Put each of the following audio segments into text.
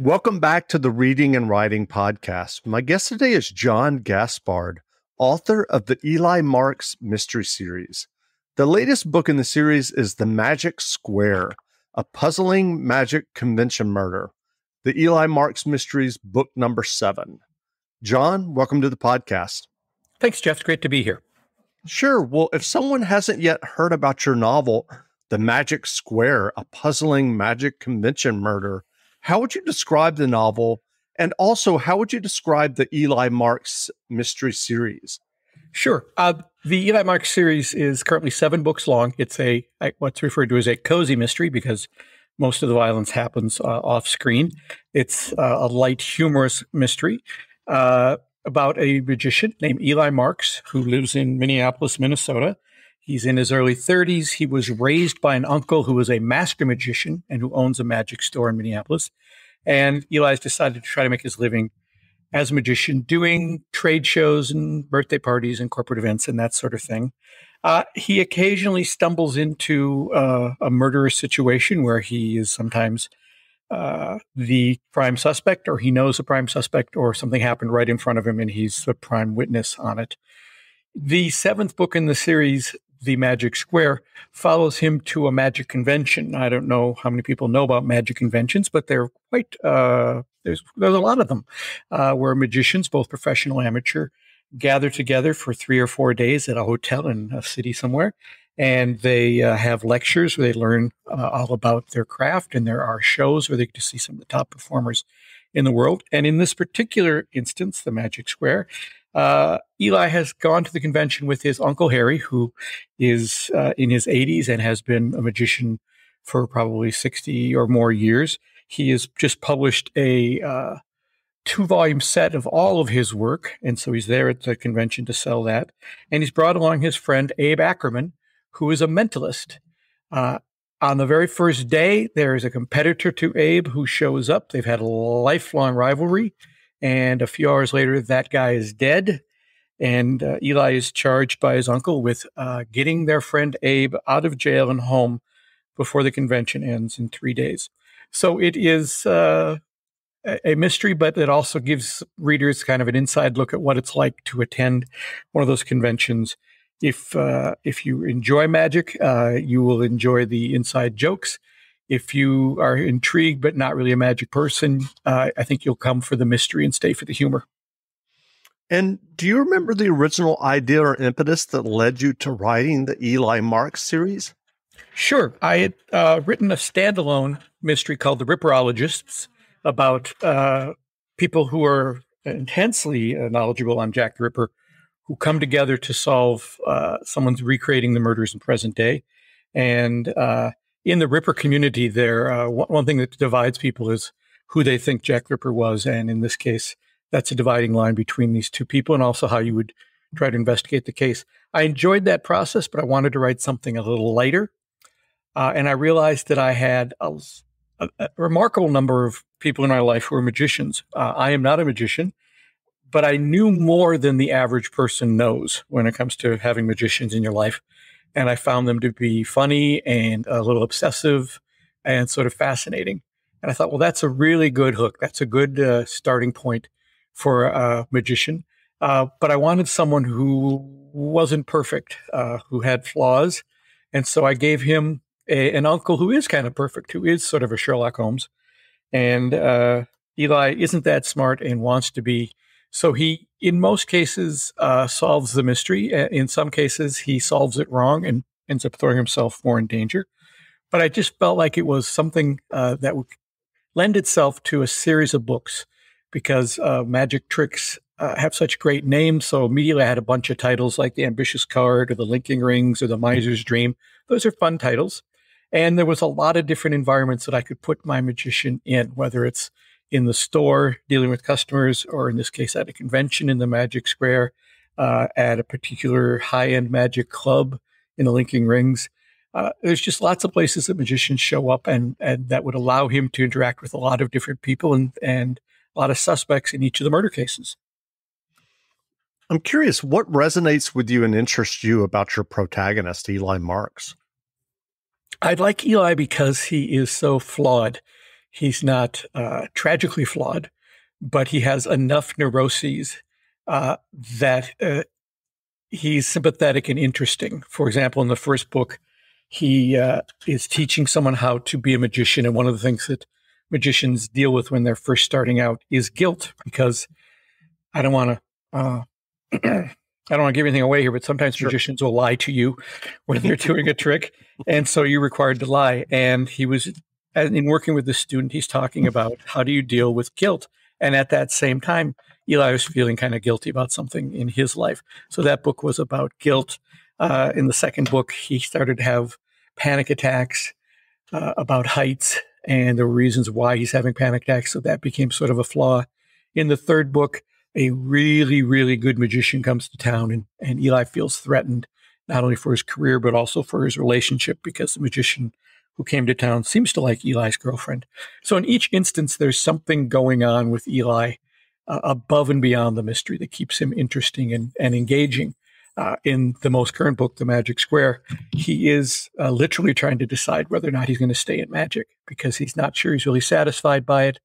Welcome back to the Reading and Writing Podcast. My guest today is John Gaspard, author of the Eli Marks Mystery Series. The latest book in the series is The Magic Square, a puzzling magic convention murder. The Eli Marks Mysteries, book number seven. John, welcome to the podcast. Thanks, Jeff. It's great to be here. Sure. Well, if someone hasn't yet heard about your novel, The Magic Square, a puzzling magic convention murder, how would you describe the novel? And also, how would you describe the Eli Marks mystery series? Sure. Uh, the Eli Marks series is currently seven books long. It's a what's referred to as a cozy mystery because most of the violence happens uh, off screen. It's uh, a light, humorous mystery uh, about a magician named Eli Marks who lives in Minneapolis, Minnesota. He's in his early 30s. He was raised by an uncle who was a master magician and who owns a magic store in Minneapolis. And Eli's decided to try to make his living as a magician, doing trade shows and birthday parties and corporate events and that sort of thing. Uh, he occasionally stumbles into uh, a murderous situation where he is sometimes uh, the prime suspect, or he knows a prime suspect, or something happened right in front of him and he's the prime witness on it. The seventh book in the series the Magic Square, follows him to a magic convention. I don't know how many people know about magic conventions, but they're quite uh, there's there's a lot of them uh, where magicians, both professional and amateur, gather together for three or four days at a hotel in a city somewhere, and they uh, have lectures where they learn uh, all about their craft, and there are shows where they get to see some of the top performers in the world. And in this particular instance, the Magic Square, uh, Eli has gone to the convention with his uncle Harry, who is uh, in his 80s and has been a magician for probably 60 or more years. He has just published a uh, two volume set of all of his work. And so he's there at the convention to sell that. And he's brought along his friend Abe Ackerman, who is a mentalist. Uh, on the very first day, there is a competitor to Abe who shows up. They've had a lifelong rivalry. And a few hours later, that guy is dead. And uh, Eli is charged by his uncle with uh, getting their friend Abe out of jail and home before the convention ends in three days. So it is uh, a mystery, but it also gives readers kind of an inside look at what it's like to attend one of those conventions. If uh, if you enjoy magic, uh, you will enjoy the inside jokes if you are intrigued but not really a magic person, uh, I think you'll come for the mystery and stay for the humor. And do you remember the original idea or impetus that led you to writing the Eli Marks series? Sure. I had uh, written a standalone mystery called The Ripperologists about uh, people who are intensely knowledgeable on Jack the Ripper who come together to solve uh, someone's recreating the murders in present day. And uh, in the Ripper community, there uh, one thing that divides people is who they think Jack Ripper was, and in this case, that's a dividing line between these two people, and also how you would try to investigate the case. I enjoyed that process, but I wanted to write something a little lighter, uh, and I realized that I had a, a, a, remarkable number of people in my life who are magicians. Uh, I am not a magician, but I knew more than the average person knows when it comes to having magicians in your life and I found them to be funny and a little obsessive and sort of fascinating. And I thought, well, that's a really good hook. That's a good uh, starting point for a magician. Uh, but I wanted someone who wasn't perfect, uh, who had flaws. And so I gave him a, an uncle who is kind of perfect, who is sort of a Sherlock Holmes. And uh, Eli isn't that smart and wants to be. So he in most cases uh, solves the mystery. In some cases, he solves it wrong and ends up throwing himself more in danger. But I just felt like it was something uh, that would lend itself to a series of books because uh, magic tricks uh, have such great names. So immediately I had a bunch of titles like The Ambitious Card or The Linking Rings or The Miser's Dream. Those are fun titles. And there was a lot of different environments that I could put my magician in, whether it's in the store dealing with customers, or in this case, at a convention in the Magic Square, uh, at a particular high end magic club in the Linking Rings. Uh, there's just lots of places that magicians show up, and, and that would allow him to interact with a lot of different people and, and a lot of suspects in each of the murder cases. I'm curious, what resonates with you and interests you about your protagonist, Eli Marks? I'd like Eli because he is so flawed He's not uh, tragically flawed, but he has enough neuroses uh, that uh, he's sympathetic and interesting. For example, in the first book, he uh, is teaching someone how to be a magician. And one of the things that magicians deal with when they're first starting out is guilt, because I don't want to. Uh, I don't want to give anything away here, but sometimes sure. magicians will lie to you when they're doing a trick, and so you're required to lie. And he was, in working with the student, he's talking about how do you deal with guilt, and at that same time, Eli was feeling kind of guilty about something in his life. So that book was about guilt. Uh, in the second book, he started to have panic attacks uh, about heights and the reasons why he's having panic attacks. So that became sort of a flaw. In the third book, a really, really good magician comes to town, and, and Eli feels threatened, not only for his career, but also for his relationship, because the magician who came to town seems to like Eli's girlfriend. So in each instance, there's something going on with Eli uh, above and beyond the mystery that keeps him interesting and, and engaging. Uh, in the most current book, The Magic Square, he is uh, literally trying to decide whether or not he's going to stay in magic because he's not sure he's really satisfied by it.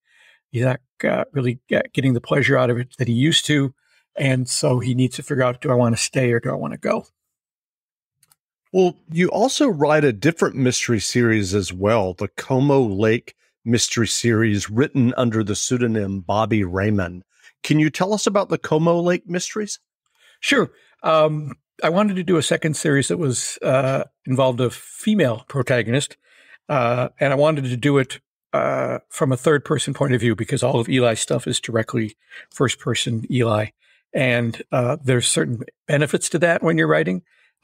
He's not uh, really getting the pleasure out of it that he used to. And so he needs to figure out do I want to stay or do I want to go? Well, you also write a different mystery series as well, the Como Lake mystery series written under the pseudonym Bobby Raymond. Can you tell us about the Como Lake mysteries? Sure. Um, I wanted to do a second series that was uh, involved a female protagonist, uh, and I wanted to do it uh, from a third person point of view because all of Eli's stuff is directly first person Eli, and uh, there's certain benefits to that when you're writing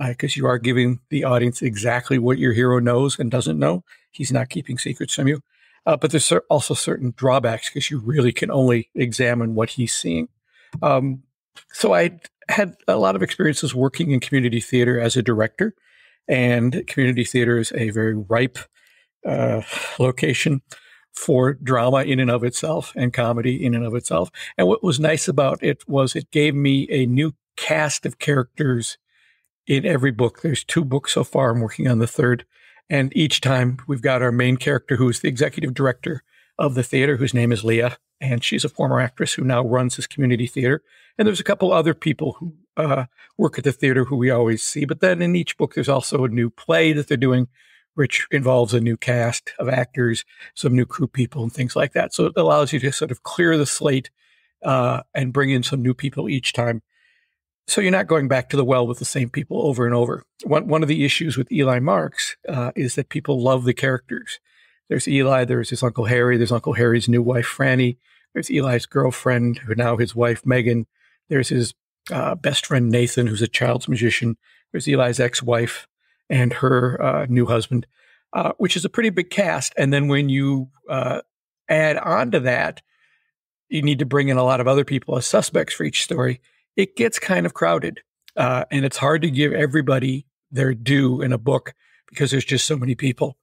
because uh, you are giving the audience exactly what your hero knows and doesn't know. He's not keeping secrets from you. Uh, but there's also certain drawbacks because you really can only examine what he's seeing. Um, so I had a lot of experiences working in community theater as a director, and community theater is a very ripe uh, location for drama in and of itself and comedy in and of itself. And what was nice about it was it gave me a new cast of characters in every book. There's two books so far. I'm working on the third. And each time we've got our main character, who is the executive director of the theater, whose name is Leah. And she's a former actress who now runs this community theater. And there's a couple other people who uh, work at the theater who we always see. But then in each book, there's also a new play that they're doing, which involves a new cast of actors, some new crew people, and things like that. So it allows you to sort of clear the slate uh, and bring in some new people each time so you're not going back to the well with the same people over and over. One, one of the issues with Eli Marks uh, is that people love the characters. There's Eli, there's his Uncle Harry, there's Uncle Harry's new wife, Franny, there's Eli's girlfriend, who now his wife, Megan, there's his uh, best friend, Nathan, who's a child's magician, there's Eli's ex wife and her uh, new husband, uh, which is a pretty big cast. And then when you uh, add on to that, you need to bring in a lot of other people as suspects for each story it gets kind of crowded. Uh, and it's hard to give everybody their due in a book because there's just so many people.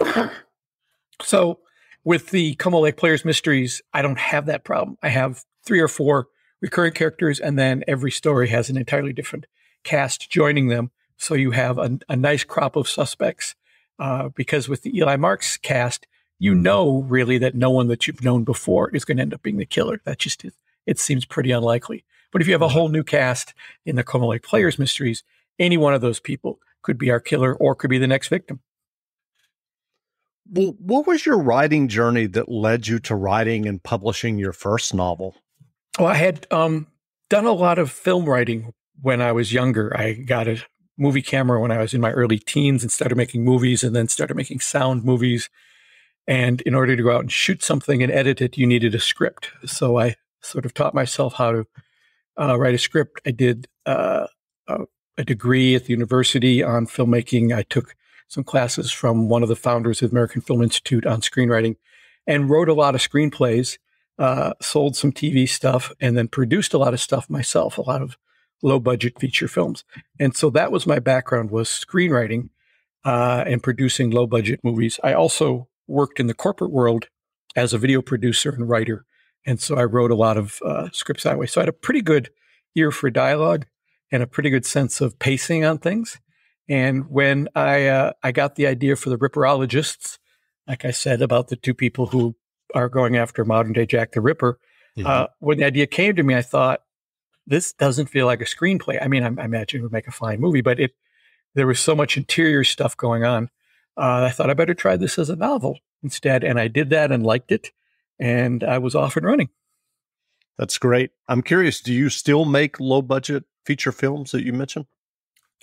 so with the Como Lake Players Mysteries, I don't have that problem. I have three or four recurring characters, and then every story has an entirely different cast joining them. So you have a, a nice crop of suspects. Uh, because with the Eli Marks cast, you know really that no one that you've known before is going to end up being the killer. That just is, it seems pretty unlikely. But if you have a whole new cast in the Como Lake Players Mysteries, any one of those people could be our killer or could be the next victim. Well, what was your writing journey that led you to writing and publishing your first novel? Well, I had um, done a lot of film writing when I was younger. I got a movie camera when I was in my early teens and started making movies and then started making sound movies. And in order to go out and shoot something and edit it, you needed a script. So I sort of taught myself how to uh, write a script. I did uh, a, degree at the university on filmmaking. I took some classes from one of the founders of the American Film Institute on screenwriting and wrote a lot of screenplays, uh, sold some TV stuff, and then produced a lot of stuff myself, a lot of low budget feature films. And so that was my background was screenwriting uh, and producing low budget movies. I also worked in the corporate world as a video producer and writer and so I wrote a lot of uh, scripts that way. So I had a pretty good ear for dialogue and a pretty good sense of pacing on things. And when I uh, I got the idea for the Ripperologists, like I said about the two people who are going after modern day Jack the Ripper. Mm-hmm. Uh, when the idea came to me, I thought this doesn't feel like a screenplay. I mean, I, I, imagine it would make a fine movie, but it there was so much interior stuff going on. Uh, I thought I better try this as a novel instead, and I did that and liked it, and I was off and running. That's great. I'm curious. Do you still make low budget feature films that you mentioned?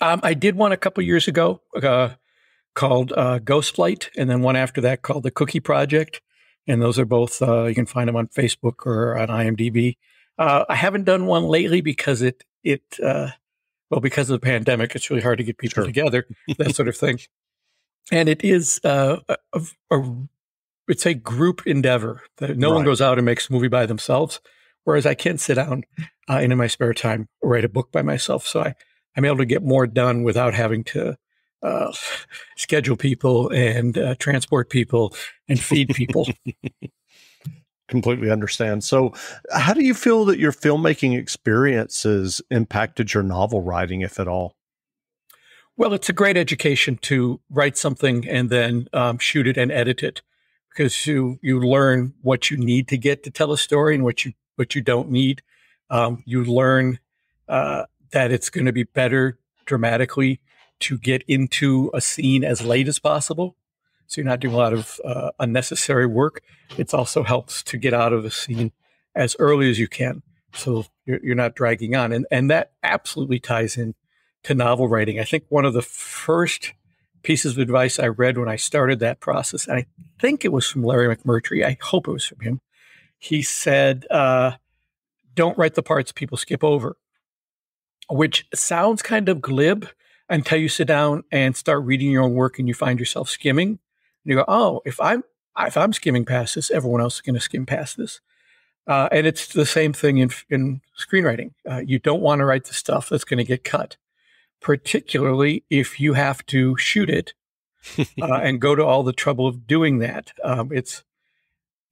Um, I did one a couple years ago uh, called uh, Ghost Flight, and then one after that called The Cookie Project. And those are both, uh, you can find them on Facebook or on IMDb. Uh, I haven't done one lately because it, it uh, well, because of the pandemic, it's really hard to get people sure. together, that sort of thing. And it is uh, a, a, it's a group endeavor. That no right. one goes out and makes a movie by themselves. Whereas I can sit down uh, and in my spare time write a book by myself. So I, I'm able to get more done without having to uh, schedule people and uh, transport people and feed people. Completely understand. So, how do you feel that your filmmaking experiences impacted your novel writing, if at all? Well, it's a great education to write something and then um, shoot it and edit it because you you learn what you need to get to tell a story and what you what you don't need. Um, you learn uh, that it's going to be better dramatically to get into a scene as late as possible. So you're not doing a lot of uh, unnecessary work. It also helps to get out of the scene as early as you can. So you're, you're not dragging on. And, and that absolutely ties in to novel writing. I think one of the first pieces of advice I read when I started that process, and I think it was from Larry McMurtry. I hope it was from him. He said, uh, don't write the parts people skip over which sounds kind of glib until you sit down and start reading your own work and you find yourself skimming. And you go, oh, if I'm if I'm skimming past this, everyone else is going to skim past this. Uh, and it's the same thing in in screenwriting. Uh, you don't want to write the stuff that's going to get cut, particularly if you have to shoot it uh, and go to all the trouble of doing that. Um, it's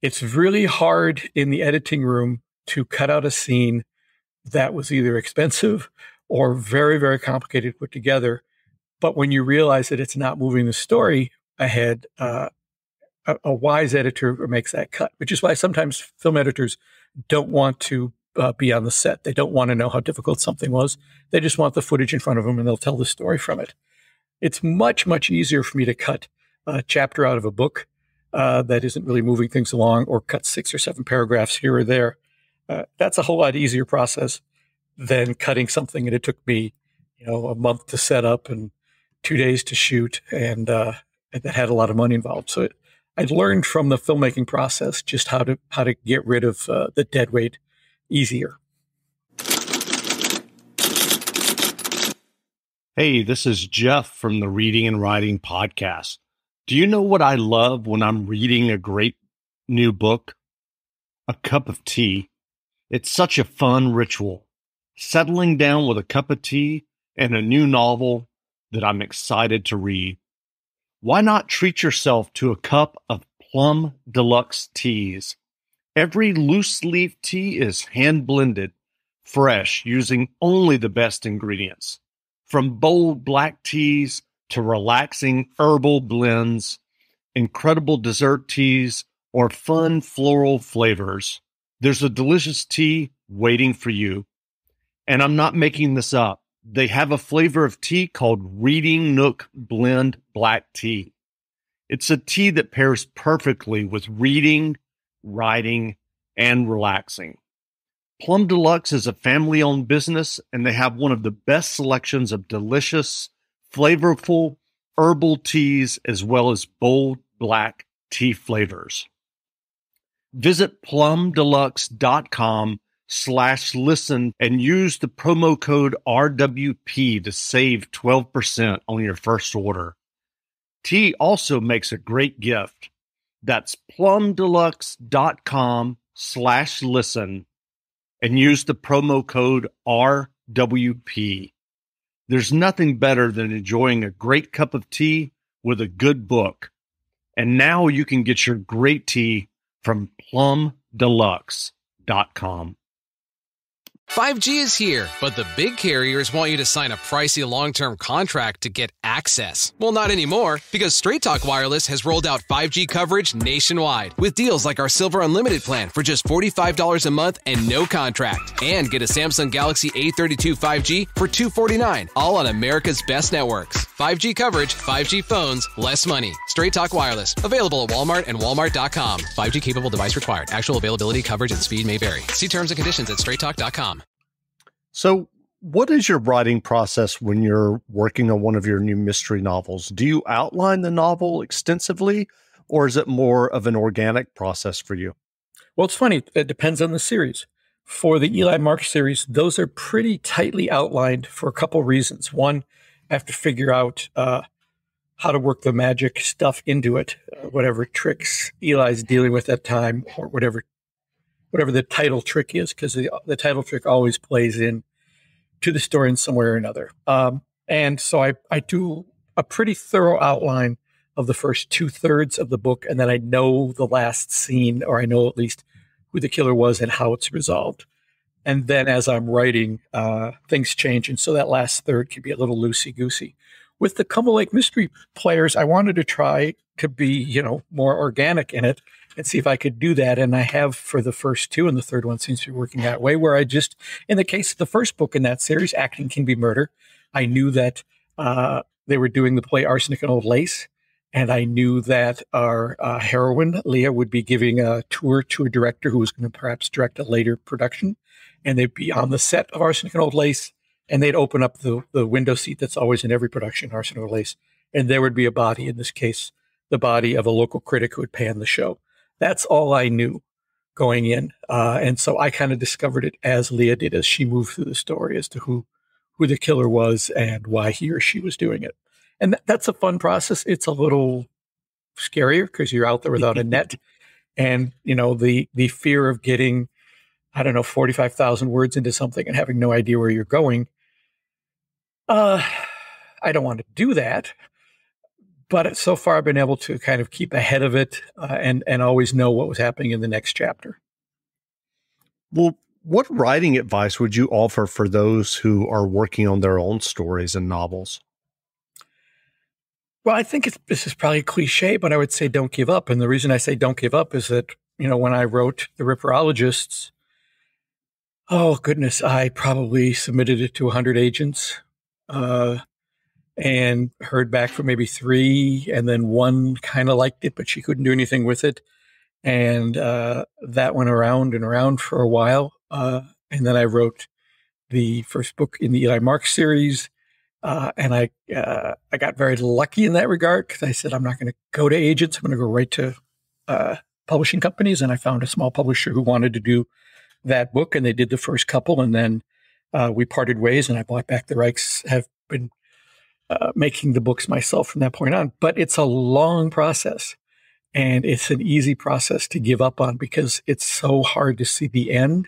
it's really hard in the editing room to cut out a scene that was either expensive or very, very complicated to put together. But when you realize that it's not moving the story ahead, uh, a, a, wise editor makes that cut, which is why sometimes film editors don't want to uh, be on the set. They don't want to know how difficult something was. They just want the footage in front of them and they'll tell the story from it. It's much, much easier for me to cut a chapter out of a book uh, that isn't really moving things along or cut six or seven paragraphs here or there uh, that's a whole lot easier process than cutting something and it took me, you know, a month to set up and two days to shoot, and, uh, that had a lot of money involved. So it, I learned from the filmmaking process just how to how to get rid of uh, the dead weight easier. Hey, this is Jeff from the Reading and Writing Podcast. Do you know what I love when I'm reading a great new book? A cup of tea. It's such a fun ritual. Settling down with a cup of tea and a new novel that I'm excited to read. Why not treat yourself to a cup of Plum Deluxe teas? Every loose leaf tea is hand blended, fresh, using only the best ingredients. From bold black teas to relaxing herbal blends, incredible dessert teas, or fun floral flavors. There's a delicious tea waiting for you. And I'm not making this up. They have a flavor of tea called Reading Nook Blend Black Tea. It's a tea that pairs perfectly with reading, writing, and relaxing. Plum Deluxe is a family owned business and they have one of the best selections of delicious, flavorful herbal teas as well as bold black tea flavors. Visit plumdeluxe.com slash listen and use the promo code RWP to save 12% on your first order. Tea also makes a great gift. That's plumdeluxe.com slash listen and use the promo code RWP. There's nothing better than enjoying a great cup of tea with a good book. And now you can get your great tea from plumdeluxe.com. 5G is here, but the big carriers want you to sign a pricey long term contract to get access. Well, not anymore, because Straight Talk Wireless has rolled out 5G coverage nationwide with deals like our Silver Unlimited plan for just $45 a month and no contract. And get a Samsung Galaxy A32 5G for 249, all on America's best networks. 5G coverage, 5G phones, less money. Straight Talk Wireless. Available at Walmart and Walmart.com. 5G capable device required. Actual availability, coverage, and speed may vary. See terms and conditions at straighttalk.com. So, what is your writing process when you're working on one of your new mystery novels? Do you outline the novel extensively, or is it more of an organic process for you? Well, it's funny. It depends on the series. For the Eli Mark series, those are pretty tightly outlined for a couple reasons. One, I have to figure out uh, how to work the magic stuff into it, whatever tricks Eli's dealing with at time, or whatever whatever the title trick is, because the, the title trick always plays in to the story in some way or another. Um, and so I, I do a pretty thorough outline of the first two thirds of the book, and then I know the last scene, or I know at least who the killer was and how it's resolved. And then as I'm writing, uh, things change. And so that last third can be a little loosey goosey. With the Como Lake Mystery players, I wanted to try to be, you know, more organic in it and see if I could do that. And I have for the first two, and the third one seems to be working that way, where I just, in the case of the first book in that series, Acting Can Be Murder, I knew that uh, they were doing the play Arsenic and Old Lace. And I knew that our uh, heroine, Leah, would be giving a tour to a director who was going to perhaps direct a later production. And they'd be on the set of Arsenic and Old Lace. And they'd open up the, the window seat that's always in every production, Old Lace. And there would be a body, in this case, the body of a local critic who would pan the show. That's all I knew going in. Uh, and so I kind of discovered it as Leah did as she moved through the story as to who, who the killer was and why he or she was doing it. And th- that's a fun process. It's a little scarier because you're out there without a net. And, you know, the, the fear of getting, I don't know, 45,000 words into something and having no idea where you're going. Uh, I don't want to do that but so far I've been able to kind of keep ahead of it uh, and and always know what was happening in the next chapter. Well, what writing advice would you offer for those who are working on their own stories and novels? Well, I think this is probably a cliche, but I would say don't give up. And the reason I say don't give up is that you know when I wrote the Ripperologists, oh goodness, I probably submitted it to 100 agents. Uh, and heard back from maybe three, and then one kind of liked it, but she couldn't do anything with it. And uh, that went around and around for a while. Uh, and then I wrote the first book in the Eli Marks series. Uh, and I uh, I got very lucky in that regard because I said I'm not going to go to agents. I'm going to go right to uh, publishing companies, and I found a small publisher who wanted to do that book, and they did the first couple, and then uh, we parted ways, and I bought back the rights. Have been uh, making the books myself from that point on. But it's a long process and it's an easy process to give up on because it's so hard to see the end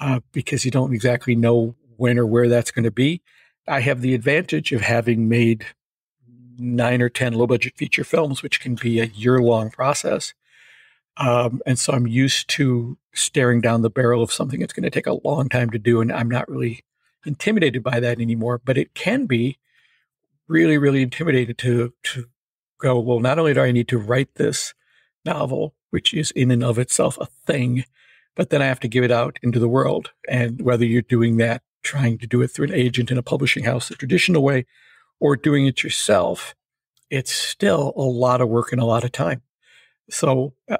uh, because you don't exactly know when or where that's going to be. I have the advantage of having made nine or 10 low budget feature films, which can be a year long process. Um, and so I'm used to staring down the barrel of something that's going to take a long time to do. And I'm not really intimidated by that anymore, but it can be really, really intimidated to to go, well, not only do I need to write this novel, which is in and of itself a thing, but then I have to give it out into the world. And whether you're doing that, trying to do it through an agent in a publishing house the traditional way, or doing it yourself, it's still a lot of work and a lot of time. So uh,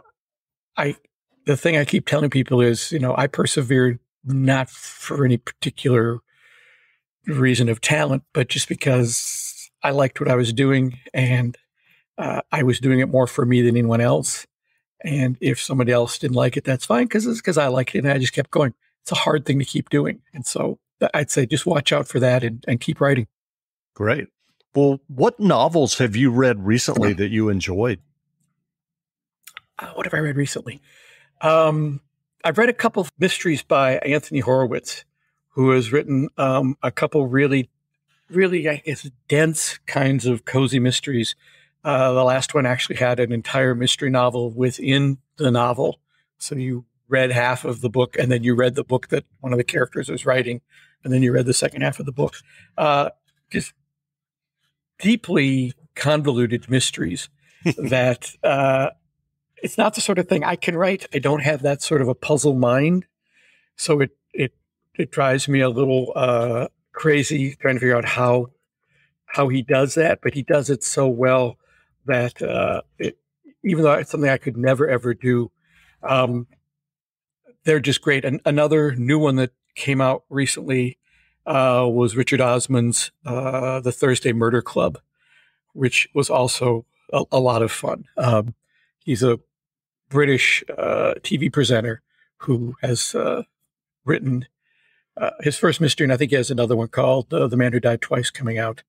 I, the thing I keep telling people is, you know, I persevered not for any particular reason of talent, but just because I liked what I was doing and uh, I was doing it more for me than anyone else. And if somebody else didn't like it, that's fine because it's because I liked it and I just kept going. It's a hard thing to keep doing. And so I'd say just watch out for that and, and keep writing. Great. Well, what novels have you read recently that you enjoyed? Uh, what have I read recently? Um, I've read a couple of mysteries by Anthony Horowitz, who has written um, a couple really really, I guess, dense kinds of cozy mysteries. Uh, the last one actually had an entire mystery novel within the novel. So you read half of the book and then you read the book that one of the characters was writing and then you read the second half of the book. Uh, just deeply convoluted mysteries that uh, it's not the sort of thing I can write. I don't have that sort of a puzzle mind, so it it it drives me a little uh, crazy trying to figure out how how he does that. But he does it so well that uh, it, even though it's something I could never ever do, um, they're just great. And another new one that came out recently uh, was Richard Osman's uh, The Thursday Murder Club, which was also a, a lot of fun. Um, he's a British uh, TV presenter who has uh, written uh, his first mystery, and I think he has another one called uh, The Man Who Died Twice coming out.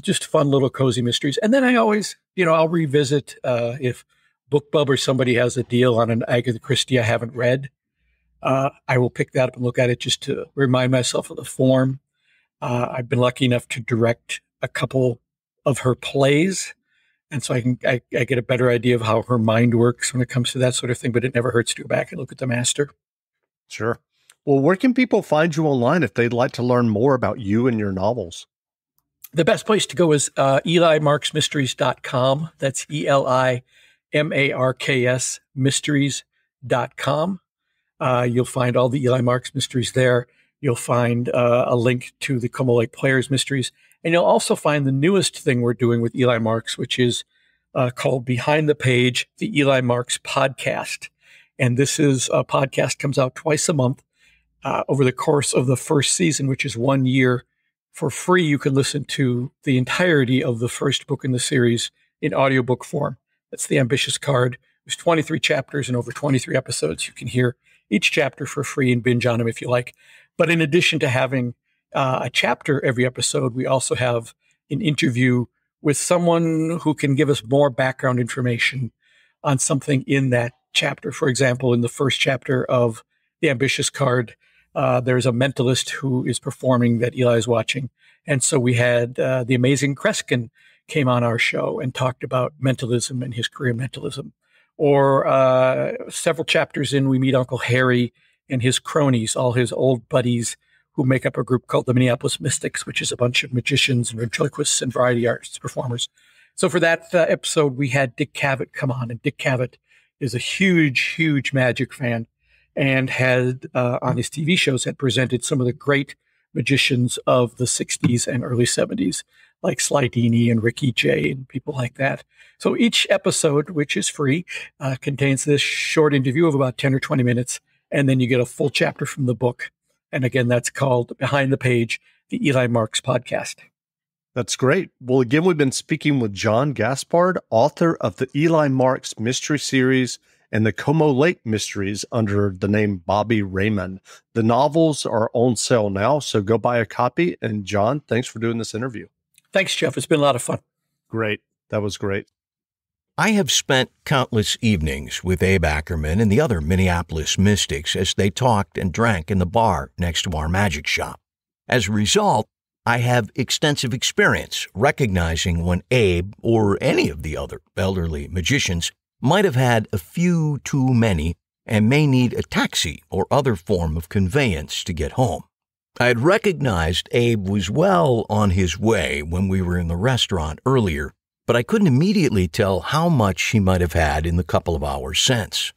just fun little cozy mysteries. And then I always, you know, I'll revisit if BookBub or somebody has a deal on an Agatha Christie I haven't read uh, I will pick that up and look at it just to remind myself of the form. Uh, I've been lucky enough to direct a couple of her plays, and so I can I, I, get a better idea of how her mind works when it comes to that sort of thing. But it never hurts to go back and look at the master. Sure. Well, where can people find you online if they'd like to learn more about you and your novels? The best place to go is uh, elimarksmysteries.com. That's E L I M A R K S mysteries.com. Uh, you'll find all the Eli Marks mysteries there. You'll find uh, a link to the Como Lake Players mysteries. And you'll also find the newest thing we're doing with Eli Marks, which is uh, called Behind the Page, the Eli Marks podcast. And this is a podcast comes out twice a month uh, over the course of the first season, which is one year. For free, you can listen to the entirety of the first book in the series in audiobook form. That's the ambitious card. There's 23 chapters and over 23 episodes. You can hear each chapter for free and binge on them if you like. But in addition to having uh, a chapter every episode, we also have an interview with someone who can give us more background information on something in that chapter. For example, in the first chapter of The Ambitious Card, uh, there's a mentalist who is performing that Eli is watching. And so we had uh, the amazing Kreskin came on our show and talked about mentalism and his career mentalism. Or uh, several chapters in, we meet Uncle Harry and his cronies, all his old buddies who make up a group called the Minneapolis Mystics, which is a bunch of magicians and ventriloquists and variety arts performers. So for that uh, episode, we had Dick Cavett come on, and Dick Cavett is a huge, huge magic fan and had uh, on his TV shows had presented some of the great magicians of the 60s and early 70s like Slydini and Ricky Jay and people like that. So each episode, which is free, uh, contains this short interview of about 10 or 20 minutes, and then you get a full chapter from the book. And again, that's called Behind the Page, the Eli Marks podcast. That's great. Well, again, we've been speaking with John Gaspard, author of the Eli Marks Mystery Series and the Como Lake Mysteries under the name Bobby Raymond. The novels are on sale now, so go buy a copy. And John, thanks for doing this interview. Thanks, Jeff. It's been a lot of fun. Great. That was great. I have spent countless evenings with Abe Ackerman and the other Minneapolis mystics as they talked and drank in the bar next to our magic shop. As a result, I have extensive experience recognizing when Abe or any of the other elderly magicians might have had a few too many and may need a taxi or other form of conveyance to get home. I had recognized Abe was well on his way when we were in the restaurant earlier, but I couldn't immediately tell how much he might have had in the couple of hours since.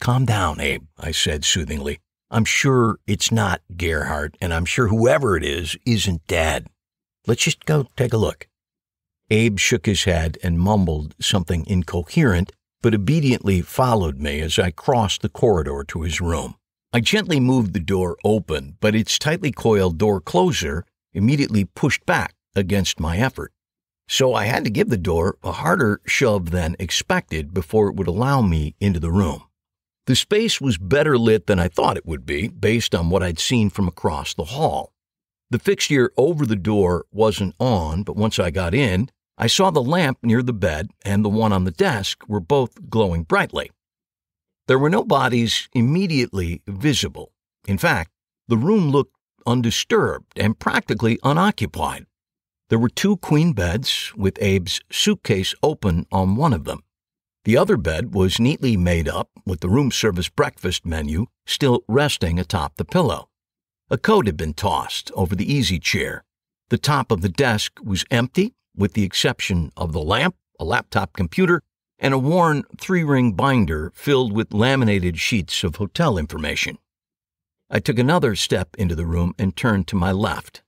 Calm down, Abe, I said soothingly. I'm sure it's not Gerhardt, and I'm sure whoever it is isn't dead. Let's just go take a look. Abe shook his head and mumbled something incoherent, but obediently followed me as I crossed the corridor to his room. I gently moved the door open, but its tightly coiled door closer immediately pushed back against my effort. So I had to give the door a harder shove than expected before it would allow me into the room. The space was better lit than I thought it would be, based on what I'd seen from across the hall. The fixture over the door wasn't on, but once I got in, I saw the lamp near the bed and the one on the desk were both glowing brightly. There were no bodies immediately visible. In fact, the room looked undisturbed and practically unoccupied. There were two queen beds, with Abe's suitcase open on one of them. The other bed was neatly made up with the room service breakfast menu still resting atop the pillow. A coat had been tossed over the easy chair. The top of the desk was empty, with the exception of the lamp, a laptop computer, and a worn three ring binder filled with laminated sheets of hotel information. I took another step into the room and turned to my left.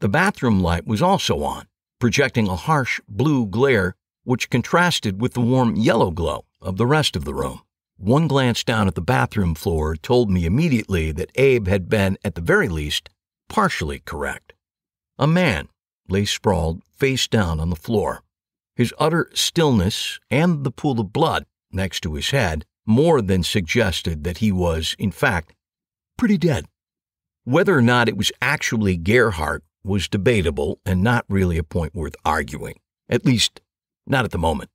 The bathroom light was also on, projecting a harsh blue glare which contrasted with the warm yellow glow of the rest of the room. One glance down at the bathroom floor told me immediately that Abe had been, at the very least, partially correct. A man lay sprawled face down on the floor. His utter stillness and the pool of blood next to his head more than suggested that he was, in fact, pretty dead. Whether or not it was actually Gerhardt was debatable and not really a point worth arguing, at least not at the moment.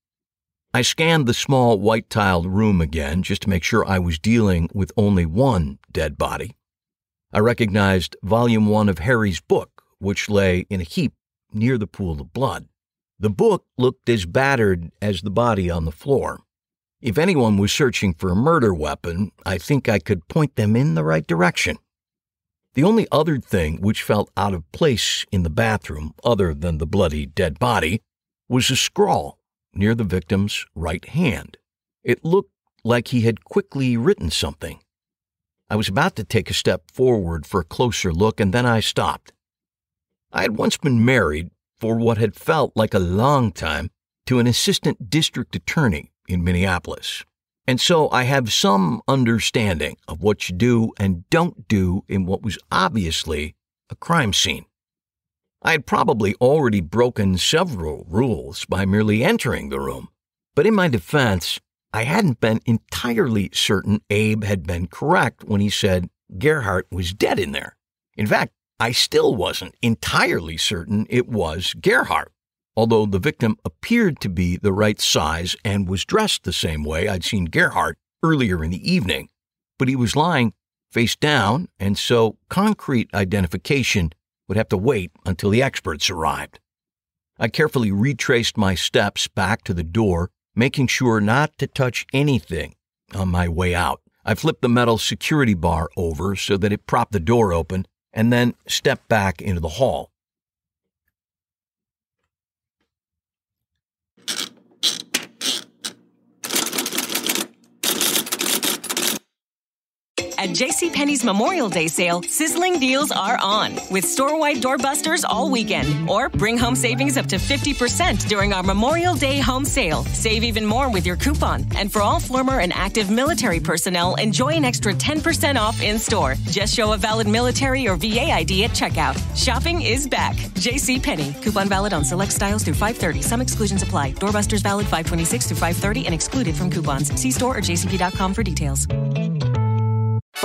I scanned the small white tiled room again just to make sure I was dealing with only one dead body. I recognized volume one of Harry's book, which lay in a heap near the pool of blood. The book looked as battered as the body on the floor. If anyone was searching for a murder weapon, I think I could point them in the right direction. The only other thing which felt out of place in the bathroom, other than the bloody dead body, was a scrawl near the victim's right hand. It looked like he had quickly written something. I was about to take a step forward for a closer look, and then I stopped. I had once been married for what had felt like a long time to an assistant district attorney in Minneapolis. And so I have some understanding of what you do and don't do in what was obviously a crime scene. I had probably already broken several rules by merely entering the room, but in my defense, I hadn't been entirely certain Abe had been correct when he said Gerhardt was dead in there. In fact, I still wasn't entirely certain it was Gerhardt, although the victim appeared to be the right size and was dressed the same way I'd seen Gerhardt earlier in the evening. But he was lying face down, and so concrete identification would have to wait until the experts arrived. I carefully retraced my steps back to the door, making sure not to touch anything on my way out. I flipped the metal security bar over so that it propped the door open and then stepped back into the hall. At JCPenney's Memorial Day sale, sizzling deals are on with store-wide doorbusters all weekend. Or bring home savings up to 50% during our Memorial Day home sale. Save even more with your coupon. And for all former and active military personnel, enjoy an extra 10% off in store. Just show a valid military or VA ID at checkout. Shopping is back. JCPenney. Coupon valid on select styles through 530. Some exclusions apply. Doorbusters valid 526 through 530 and excluded from coupons. See store or jcp.com for details.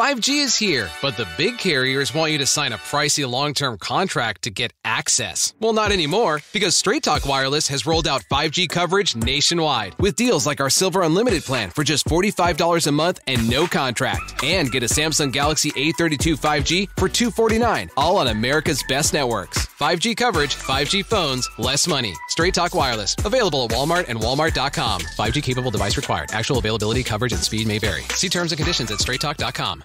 5G is here, but the big carriers want you to sign a pricey long term contract to get access. Well, not anymore, because Straight Talk Wireless has rolled out 5G coverage nationwide with deals like our Silver Unlimited plan for just $45 a month and no contract. And get a Samsung Galaxy A32 5G for 249, all on America's best networks. 5G coverage, 5G phones, less money. Straight Talk Wireless. Available at Walmart and Walmart.com. 5G capable device required. Actual availability, coverage, and speed may vary. See terms and conditions at straighttalk.com.